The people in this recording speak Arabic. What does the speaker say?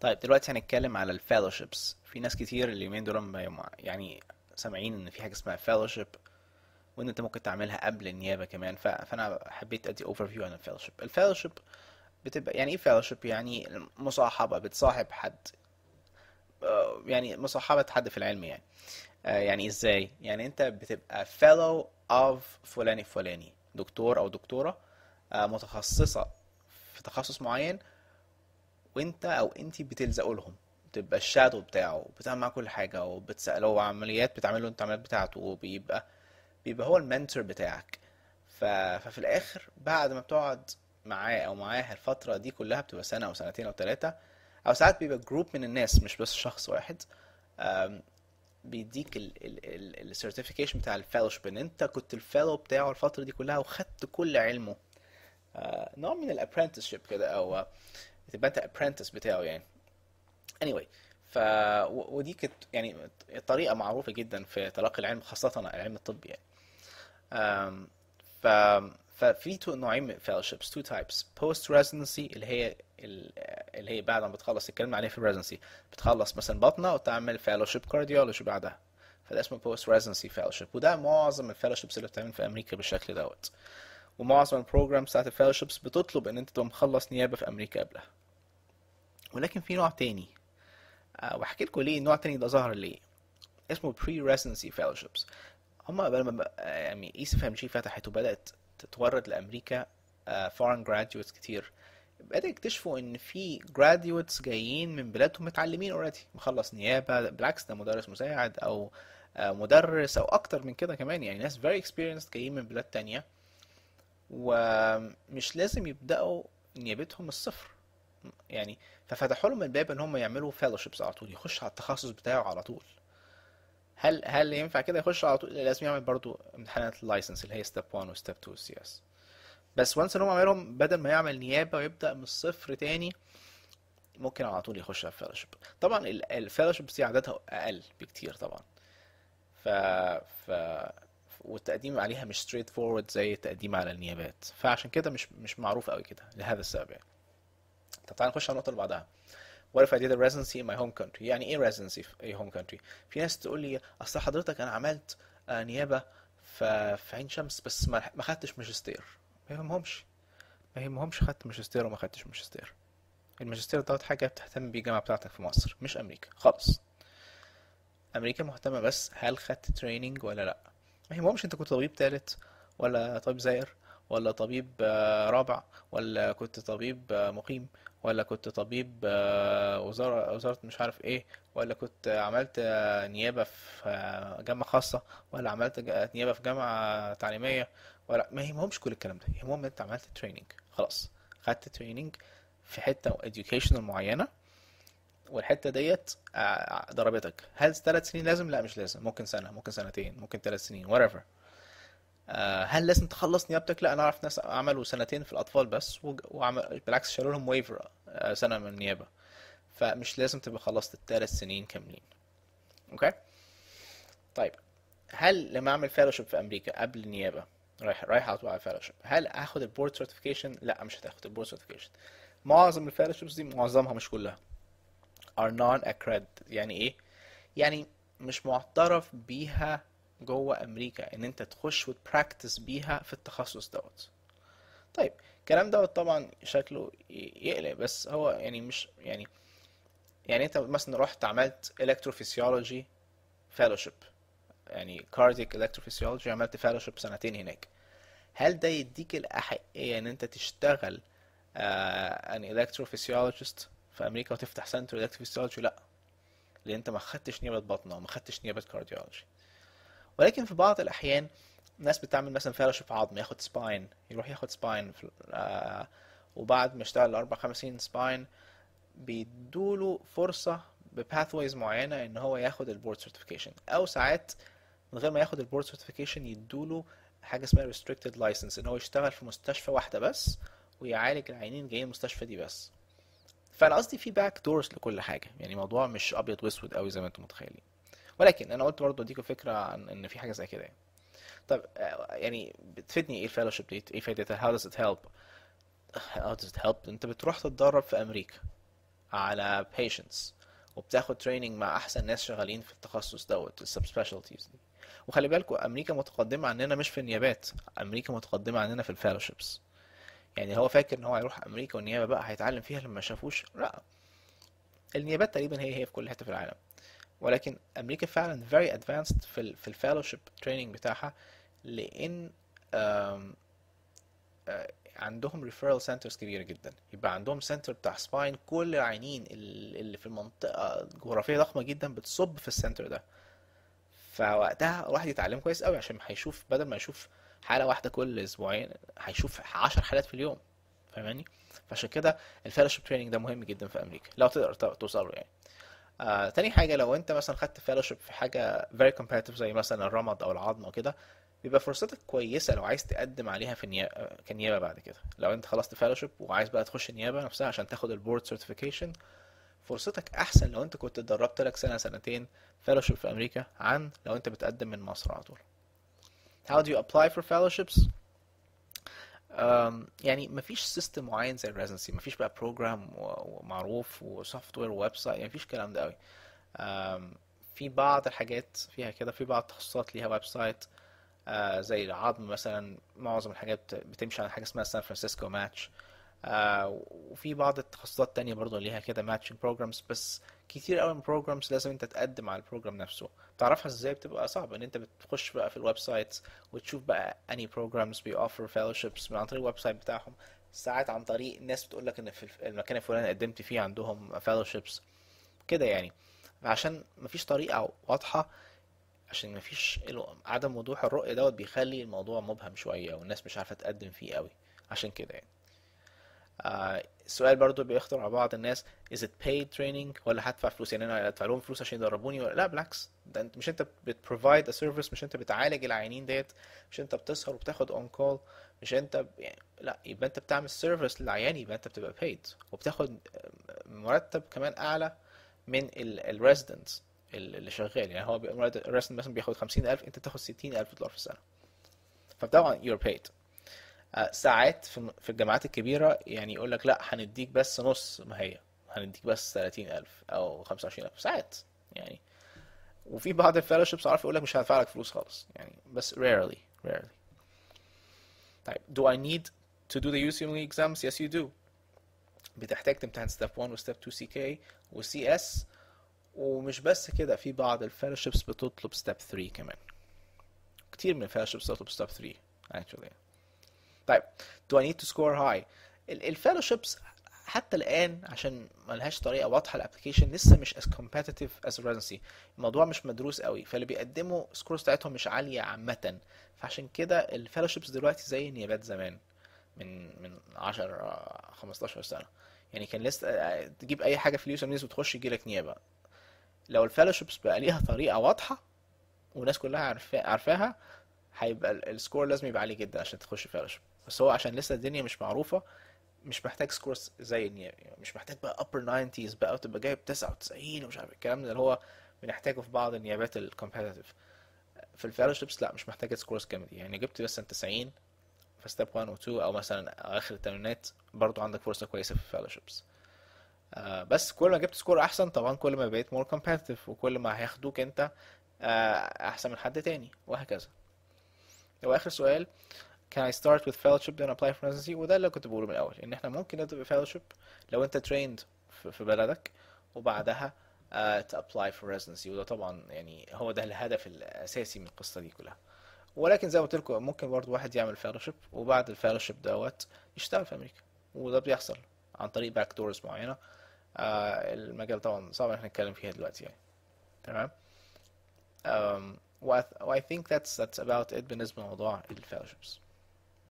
طيب دلوقتي هنتكلم على ال fellowships في ناس كتير اليومين دول يعني سامعين إن في حاجة اسمها fellowship وإن أنت ممكن تعملها قبل النيابة كمان. فأنا حبيت أدي overview عن ال fellowship ال fellowship بتبقى يعني إيه fellowship يعني مصاحبه بتصاحب حد آه، يعني مصاحبة حد في العلم يعني. آه، يعني إزاي؟ يعني أنت بتبقى fellow of فلان فلاني دكتور أو دكتورة آه، متخصصة في تخصص معين وانت أو انتي بتلزقوا لهم. بتبقى ال shadow بتاعه بتعمل معاه كل حاجة وبتسأله عمليات بتعمل له انت العمليات بتاعته وبيبقى بيبقى هو ال mentor بتاعك. ف... ففي الآخر بعد ما بتقعد معاه أو معاها الفترة دي كلها بتبقى سنة أو سنتين أو ثلاثة أو ساعات بيبقى group من الناس مش بس شخص واحد بيديك ال certification بتاع ال fellowship إن أنت كنت ال fellow بتاعه الفترة دي كلها وخدت كل علمه. آه، نوع من ال apprenticeship كده أو تبقى أنت apprentice بتاعه يعني. Anyway ف ودي كانت يعني طريقة معروفة جدا في تلقي العلم خاصة العلم الطبي يعني. أم، ف ففي two نوعين من fellowships two types post residency اللي هي ال- اللي هي بعد ما بتخلص اتكلمنا عليها في residency. بتخلص مثلا بطنة وتعمل fellowship cardiology بعدها. فده اسمه post residency fellowship. وده معظم ال fellowships اللي بتعمل في أمريكا بالشكل دوت. ومعظم ال programs بتاعت ال fellowships بتطلب إن أنت تبقى مخلص نيابة في أمريكا قبلها. ولكن في نوع تاني. أه واحكي لكم ليه النوع التاني ده ظهر ليه. اسمه pre residency fellowships. هما لما بقى- يعني ECFMG فتحت وبدأت تتورد لأمريكا آه، foreign graduates كتير. بدأوا يكتشفوا إن في graduates جايين من بلادهم متعلمين already مخلص نيابة بالعكس ده مدرس مساعد أو آه، مدرس أو أكتر من كده كمان. يعني ناس very experienced جايين من بلاد تانية. ومش لازم يبدأوا نيابتهم الصفر. يعني ففتحوا لهم الباب إن هم يعملوا fellowships على طول يخش على التخصص بتاعه على طول. هل هل ينفع كده يخش على طول؟ لازم يعمل برضو امتحانات ال license اللي هي step 1 و step 2 CS بس once إن هو عملهم بدل ما يعمل نيابة ويبدأ من الصفر تاني ممكن على طول يخش على ال fellowship طبعا ال fellowships دي عددها أقل بكتير طبعا. ف ف والتقديم عليها مش straight forward زي التقديم على النيابات. فعشان كده مش مش معروف قوي كده لهذا السبب يعني. طب تعالى نخش على النقطة اللي بعدها. What if I did a residency in my home country؟ يعني إيه residency في اي home country؟ في ناس تقول لي أصل حضرتك أنا عملت آه، نيابة في عين شمس بس ما ما خدتش ماجستير. ما يهمهمش. ما يهمهمش خدت ماجستير وما خدتش ماجستير. الماجستير دوت حاجة بتهتم بيه الجامعة بتاعتك في مصر مش أمريكا. خالص. أمريكا مهتمة بس هل خدت training ولا لأ. ما يهمهمش أنت كنت طبيب تالت ولا طبيب زائر ولا طبيب آه، رابع ولا كنت طبيب آه، مقيم. ولا كنت طبيب آه، وزارة وزارة مش عارف إيه ولا كنت عملت آه، نيابة في آه، جامعة خاصة ولا عملت نيابة في جامعة تعليمية ولا ما يهمهمش كل الكلام ده. يهمهم ان انت عملت training خلاص. خدت training في حتة educational معينة والحتة ديت ضربتك. هل ثلاث سنين لازم؟ لا مش لازم. ممكن سنة ممكن سنتين ممكن ثلاث سنين whatever. هل لازم تخلص نيابتك؟ لا أنا أعرف ناس عملوا سنتين في الأطفال بس وعمل بالعكس شالوا لهم waiver سنة من النيابة. فمش لازم تبقى خلصت الثلاث سنين كاملين. أوكي؟ طيب هل لما أعمل fellowship في أمريكا قبل النيابة رايح رايح على طول على fellowship هل هاخد ال board certification؟ لا مش هتاخد ال board certification معظم الفellowships دي معظمها مش كلها. are non accredited يعني إيه؟ يعني مش معترف بيها جوه أمريكا إن أنت تخش وتبراكتس بيها في التخصص دوت. طيب الكلام دوت طبعا شكله يقلق بس هو يعني مش يعني يعني أنت مثلا رحت عملت electrophysiology fellowship يعني cardiac electrophysiology عملت fellowship سنتين هناك. هل ده يديك الأحقية إن أنت تشتغل آه an electrophysiologist في أمريكا وتفتح center electrophysiology لأ لأن أنت ما خدتش نيابة بطنة وما خدتش نيابة cardiology. ولكن في بعض الأحيان ناس بتعمل مثلا فellowship عظم ياخد spine يروح ياخد spine آه وبعد ما يشتغل أربع خمس سنين spine بيدوله فرصة ب pathways معينة إن هو ياخد ال board certification أو ساعات من غير ما ياخد ال board certification يدوله حاجة اسمها restricted license إن هو يشتغل في مستشفى واحدة بس ويعالج العيانين جايين المستشفى دي بس. فأنا قصدي في back doors لكل حاجة يعني الموضوع مش أبيض وأسود أوي زي ما أنتم متخيلين. ولكن أنا قلت برضه أديكم فكرة عن إن في حاجة زي كده يعني. طب آه، يعني بتفيدني إيه ال fellowship دي؟ إيه فايدتها؟ How does it help? How does it help أنت بتروح تتدرب في أمريكا على patients وبتاخد training مع أحسن ناس شغالين في التخصص دوت ال subspecialties دي. وخلي بالكم أمريكا متقدمة عننا مش في النيابات أمريكا متقدمة عننا في ال fellowships يعني هو فاكر إن هو هيروح أمريكا والنيابة بقى هيتعلم فيها لما شافوش لأ. النيابات تقريبا هي هي في كل حتة في العالم. ولكن أمريكا فعلا very advanced في في ال fellowship training بتاعها لأن آه، عندهم referral centers كبيرة جدا. يبقى عندهم center بتاع spine كل العيانين ال- اللي في المنطقة جغرافية ضخمة جدا بتصب في ال center ده. فوقتها الواحد يتعلم كويس قوي عشان هيشوف بدل ما يشوف حالة واحدة كل أسبوعين هيشوف عشر حالات في اليوم. فاهماني؟ فعشان كده ال fellowship training ده مهم جدا في أمريكا لو تقدر تو- توصل له يعني. آه، تاني حاجة لو انت مثلا خدت فellowship في حاجة very competitive زي مثلا الرمد أو العظم أو كده بيبقى فرصتك كويسة لو عايز تقدم عليها في النيابة كنيابة بعد كده لو انت خلصت فellowship وعايز بقى تخش النيابة نفسها عشان تاخد ال board certification فرصتك أحسن لو انت كنت اتدربت لك سنة سنتين fellowship في أمريكا عن لو انت بتقدم من مصر على طول How do you apply for fellowships? يعني مفيش system معين زي ال residency مفيش بقى program ومعروف و software و website يعني مفيش الكلام ده قوي في بعض الحاجات فيها كده في بعض التخصصات ليها website آه، زي العظم مثلا معظم الحاجات بتمشي على حاجة اسمها سان فرانسيسكو ماتش وفي بعض التخصصات التانية برضه ليها كده matching programs بس كتير قوي من programs لازم انت تقدم على ال program نفسه. تعرفها إزاي بتبقى صعب ان انت بتخش بقى في ال website وتشوف بقى any programs بيوفر فellowships من عن طريق ال website بتاعهم. ساعات عن طريق الناس بتقول لك إن في المكان الفلاني قدمت فيه عندهم fellowships. كده يعني. عشان مفيش طريقة واضحة عشان مفيش عدم وضوح الرؤية دوت بيخلي الموضوع مبهم شوية والناس مش عارفة تقدم فيه قوي. عشان كده يعني. آه السؤال برضو بيخطر على بعض الناس is it paid training ولا هدفع فلوس؟ يعني أنا ادفع لهم فلوس عشان يدربوني ولا؟ لا بالعكس. ده أنت مش أنت بت provide a service مش أنت بتعالج العيانين ديت مش أنت بتسهر وبتاخد on call مش أنت ب... يعني لا يبقى أنت بتعمل service للعيان يبقى أنت بتبقى paid وبتاخد مرتب كمان أعلى من ال residents اللي شغال. يعني هو ال resident مثلا بياخد 50000 أنت بتاخد 60000 دولار في السنة. فطبعا you're paid. آه، ساعات في الجامعات الكبيرة يعني يقول لك لا هنديك بس نص ما هي هنديك بس 30000 أو 25000 ساعات يعني. وفي بعض الفellowships عارف يقول لك مش هدفع لك فلوس خالص يعني بس rarely rarely. طيب do I need to do the UCME exams? Yes you do. بتحتاج تمتحن step 1 و step 2 CK و CS ومش بس كده في بعض الفellowships بتطلب step 3 كمان. كتير من ال fellowships بتطلب step 3 actually. طيب do I need to score high ال fellowships حتى الآن عشان ملهاش طريقة واضحة ال application لسه مش as competitive as residency الموضوع مش مدروس قوي فاللي بيقدموا scores بتاعتهم مش عالية عامة. فعشان كده ال fellowships دلوقتي زي النيابات زمان من من 10 15 سنة. يعني كان لسه تجيب أي حاجة في ال USMLEs وتخش يجيلك نيابة. لو ال fellowships بقى ليها طريقة واضحة والناس كلها عارفاها هيبقى ال- ال score لازم يبقى عالي جدا عشان تخش fellowship بس هو عشان لسه الدنيا مش معروفة مش محتاج scores زي يعني مش محتاج بقى upper 90s بقى وتبقى جايب 99 ومش عارف الكلام ده اللي هو بنحتاجه في بعض النيابات ال competitive في ال fellowships لا مش محتاجة scores جامد يعني جبت مثلا 90 في step 1 و 2 أو مثلا آخر الثمانينات برضو عندك فرصة كويسة في ال fellowships آه بس كل ما جبت سكور أحسن طبعا كل ما بقيت more competitive وكل ما هياخدوك انت آه أحسن من حد تاني وهكذا. واخر سؤال. Can I start with fellowship then apply for residency? وده اللي كنت بقوله من الأول إن إحنا ممكن نبدأ بفellowship لو أنت trained في بلدك وبعدها uh, to apply for residency. وده طبعا يعني هو ده الهدف الأساسي من القصة دي كلها. ولكن زي ما قلت لكم ممكن برضه واحد يعمل fellowship وبعد الفellowship دوت يشتغل في أمريكا. وده بيحصل عن طريق باك دورز معينة. آه المجال طبعا صعب إن إحنا نتكلم فيها دلوقتي يعني. تمام؟ um, و I think that's that's about it بالنسبة لموضوع ال fellowships.